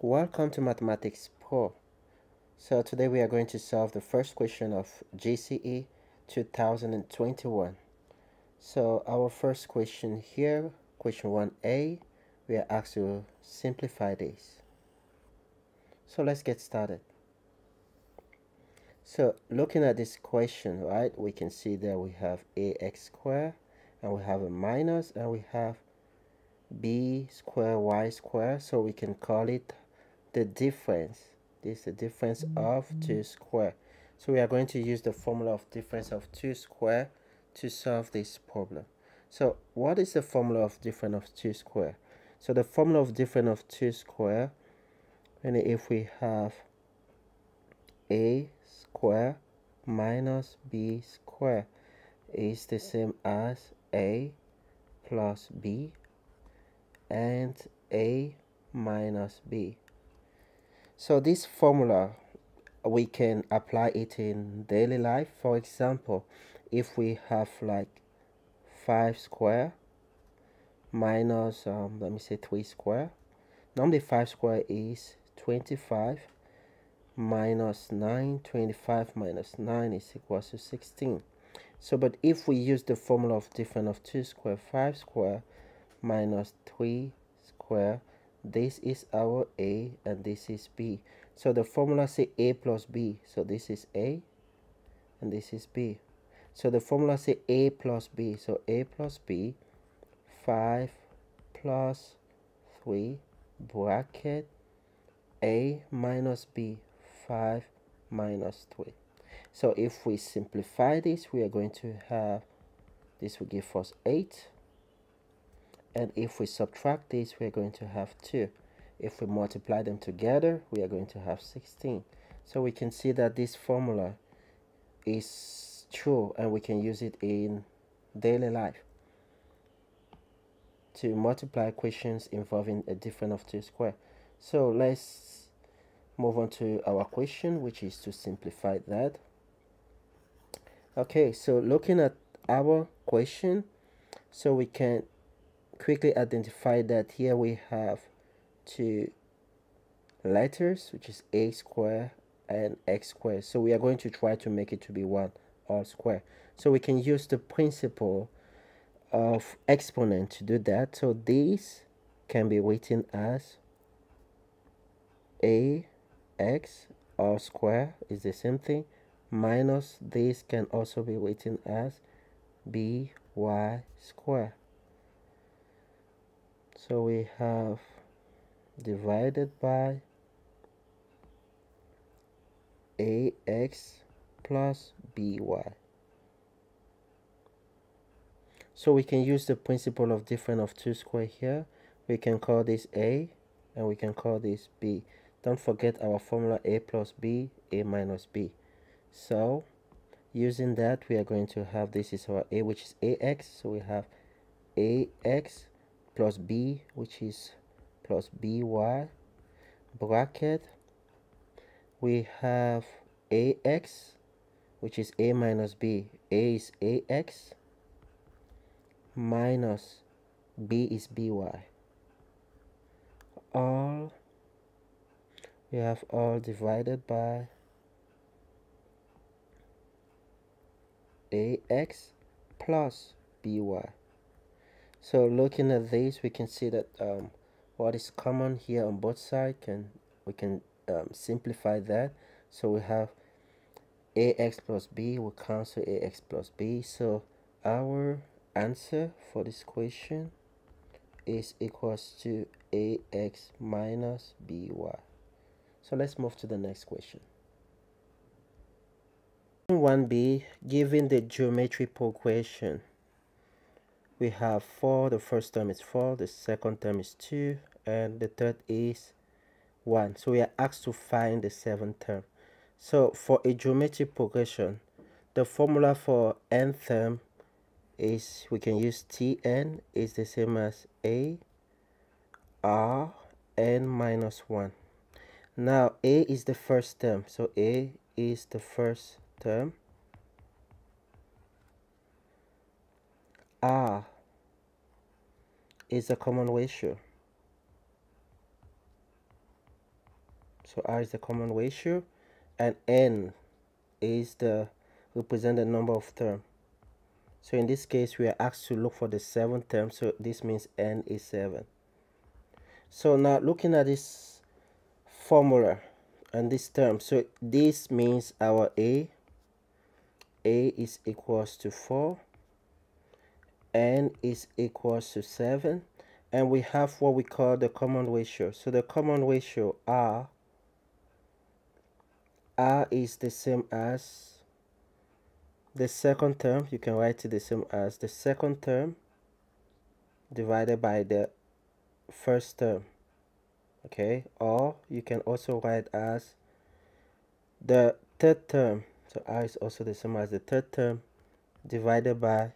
Welcome to Mathematics Pro. So today we are going to solve the first question of GCE 2021. So our first question here, question 1a, we are asked to simplify this. So let's get started. So looking at this question, right, we can see that we have ax squared and we have a minus and we have b square y square so we can call it the difference. This is the difference of 2 square. So we are going to use the formula of difference of 2 square to solve this problem. So what is the formula of difference of 2 square? So the formula of difference of 2 square and if we have a square minus b square is the same as a plus b and a minus b so this formula, we can apply it in daily life. For example, if we have like 5 square minus, um, let me say 3 square. Normally 5 square is 25 minus 9, 25 minus 9 is equal to 16. So, but if we use the formula of difference of 2 square, 5 square minus 3 square this is our a and this is b. So the formula say a plus b. So this is a and this is b. So the formula say a plus b. So a plus b 5 plus 3 bracket a minus b 5 minus 3 so if we simplify this we are going to have this will give us 8 and if we subtract this we're going to have 2 if we multiply them together we are going to have 16 so we can see that this formula is true and we can use it in daily life. To multiply equations involving a difference of 2 square. So let's move on to our question which is to simplify that. Okay so looking at our question so we can quickly identify that here we have two letters which is a square and x square. So we are going to try to make it to be one all square. So we can use the principle of exponent to do that. So this can be written as a x all square is the same thing minus this can also be written as b y square so we have divided by ax plus by. So we can use the principle of difference of 2 square here. We can call this a and we can call this b. Don't forget our formula a plus b, a minus b. So using that we are going to have this is our a which is ax. So we have ax plus b which is plus by bracket. We have ax which is a minus b. A is ax minus b is by all we have all divided by ax plus by so looking at this we can see that um, what is common here on both sides can we can um, simplify that. So we have ax plus b will cancel ax plus b. So our answer for this question is equals to ax minus by so let's move to the next question. 1b given the geometry progression we have 4 the first term is 4 the second term is 2 and the third is 1 so we are asked to find the seventh term. So for a geometric progression the formula for n term is we can use tn is the same as a r n minus 1 now a is the first term. So a is the first term R is a common ratio. so r is the common ratio and n is the represented number of term. So in this case we are asked to look for the seventh term. So this means n is 7 so now looking at this formula and this term. So this means our a a is equals to 4 n is equals to 7 and we have what we call the common ratio. So the common ratio r r is the same as the second term. You can write it the same as the second term divided by the first term okay? Or you can also write as the third term. So r is also the same as the third term divided by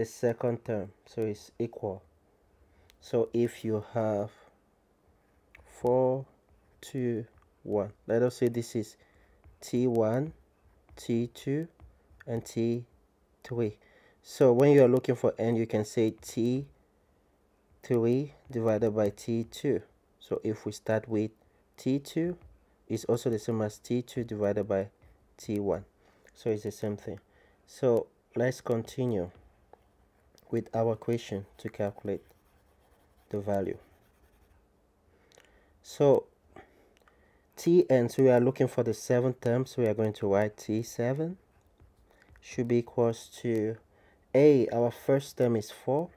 the second term so it's equal. So if you have 4 2 1 let us say this is t1 t2 and t3 so when you are looking for n you can say t3 divided by t2 so if we start with t2 it's also the same as t2 divided by t1 so it's the same thing. So let's continue with our equation to calculate the value so Tn, so we are looking for the seventh term, so we are going to write T7 should be equals to A, our first term is 4.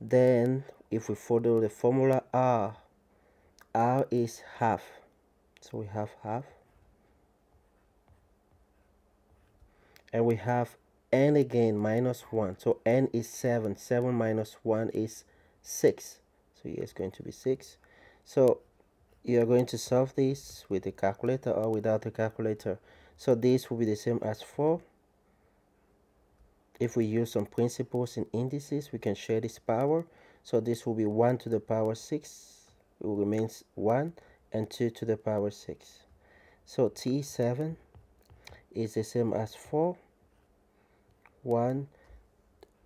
Then if we follow the formula R, R is half. So we have half. And we have n again minus 1. So n is 7. 7 minus 1 is 6. So here is going to be 6. So you are going to solve this with a calculator or without a calculator so this will be the same as 4 if we use some principles in indices we can share this power so this will be 1 to the power 6 it will remain 1 and 2 to the power 6 so t7 is the same as 4 1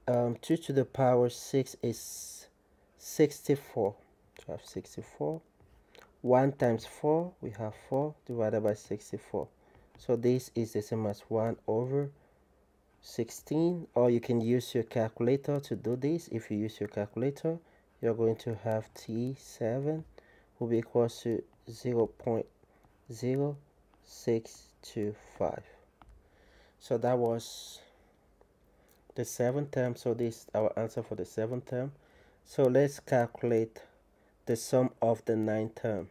um, 2 to the power 6 is 64 so I have 64 1 times 4 we have 4 divided by 64 so this is the same as 1 over 16 or you can use your calculator to do this. If you use your calculator you're going to have t7 will be equal to 0 0.0625 so that was the seventh term so this is our answer for the seventh term so let's calculate the sum of the ninth term.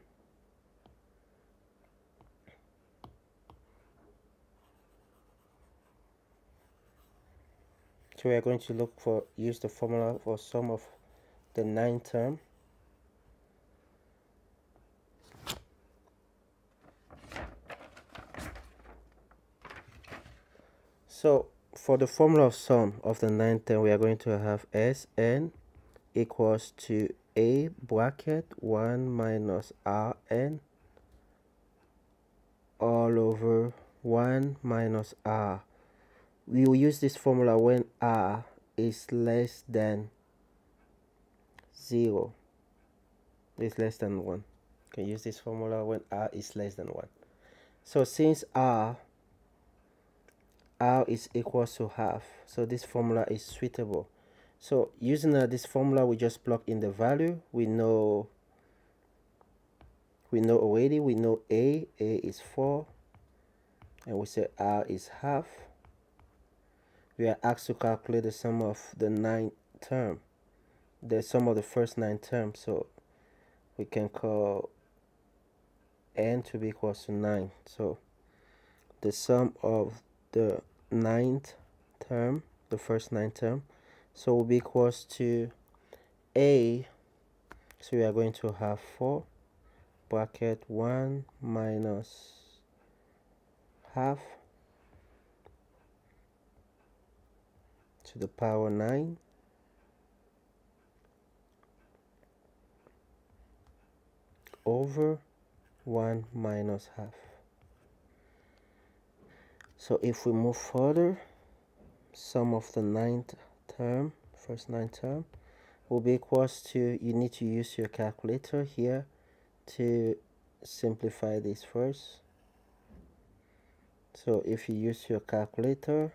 So we are going to look for use the formula for sum of the ninth term. So for the formula of sum of the ninth term, we are going to have Sn equals to a bracket 1 minus rn all over 1 minus r. We will use this formula when r is less than 0 is less than 1. You can use this formula when r is less than 1. So since r r is equal to half, so this formula is suitable. So using uh, this formula, we just plug in the value. We know we know already, we know A, A is 4, and we say R is half. We are asked to calculate the sum of the ninth term, the sum of the first nine terms. So we can call n to be equal to 9. So the sum of the ninth term, the first nine term, so will be equals to a. So we are going to have 4 bracket 1 minus half to the power 9 over 1 minus half. So if we move further, sum of the ninth term, first nine term, will be equals to, you need to use your calculator here, to simplify this first. So if you use your calculator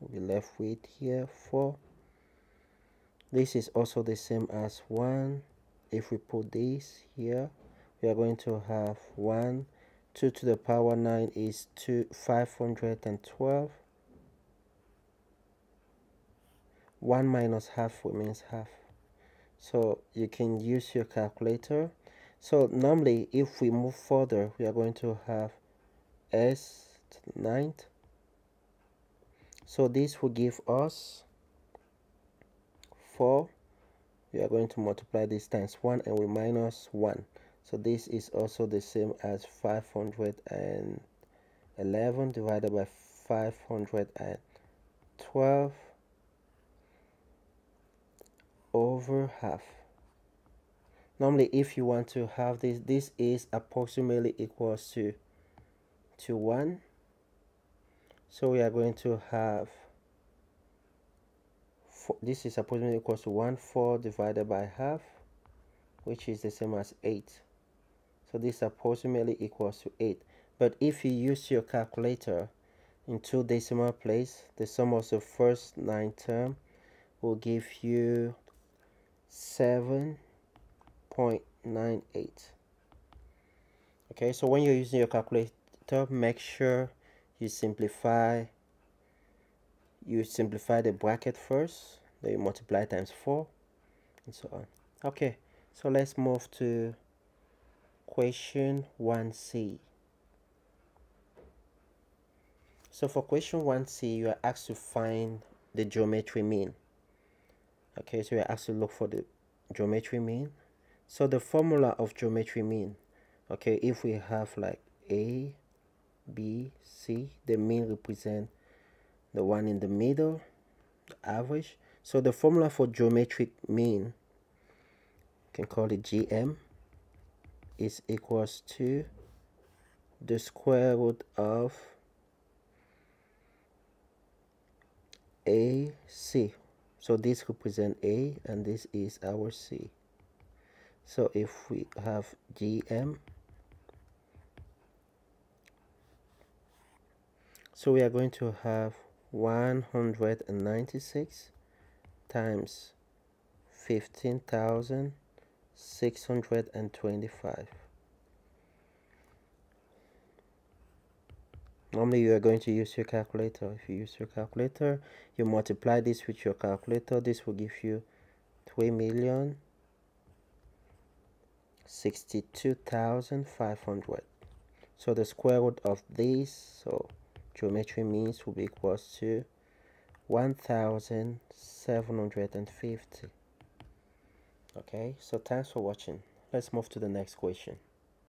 we left with here 4 this is also the same as 1 if we put this here we are going to have 1 2 to the power 9 is 2 512 1 minus half remains half. So you can use your calculator. So normally if we move further we are going to have s ninth. So this will give us 4 we are going to multiply this times 1 and we minus 1 so this is also the same as 511 divided by 512 over half. Normally if you want to have this this is approximately equals to to 1 so we are going to have four, this is approximately equals to 1 4 divided by half which is the same as 8 so this approximately equals to 8 but if you use your calculator in two decimal place the sum of the first nine term will give you 7.98 okay so when you're using your calculator make sure you simplify you simplify the bracket first then you multiply times 4 and so on. Okay so let's move to question 1c so for question 1c you are asked to find the geometry mean. Okay so you're asked to look for the geometry mean. So the formula of geometry mean okay if we have like a b c the mean represent the one in the middle the average. So the formula for geometric mean you can call it gm is equals to the square root of ac so this represent A and this is our C. So if we have GM so we are going to have 196 times 15,625 normally you are going to use your calculator. If you use your calculator you multiply this with your calculator. This will give you 3 million 62,500 so the square root of this so geometry means will be equals to 1750 okay so thanks for watching. Let's move to the next question